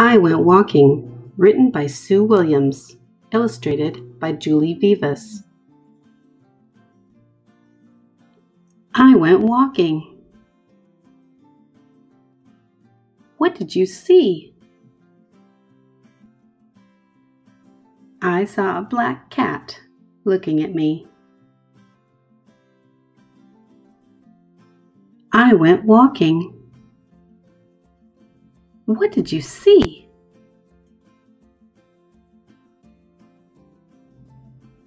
I Went Walking, written by Sue Williams, illustrated by Julie Vivas. I went walking. What did you see? I saw a black cat looking at me. I went walking. What did you see?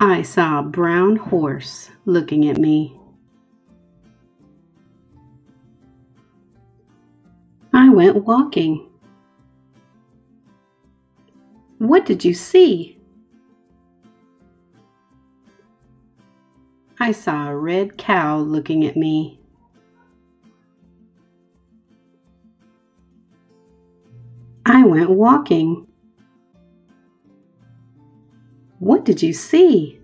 I saw a brown horse looking at me. I went walking. What did you see? I saw a red cow looking at me. I went walking. What did you see?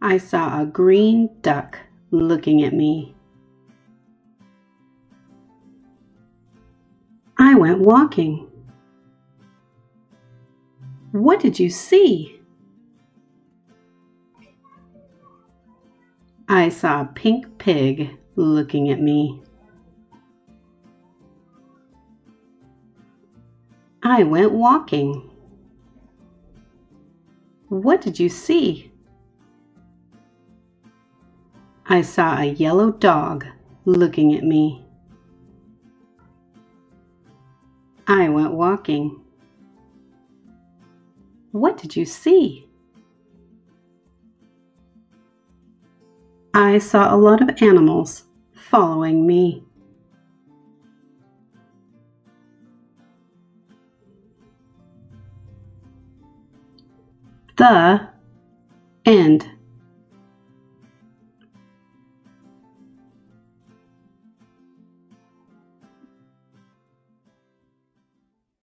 I saw a green duck looking at me. I went walking. What did you see? I saw a pink pig looking at me. I went walking. What did you see? I saw a yellow dog looking at me. I went walking. What did you see? I saw a lot of animals following me. The end.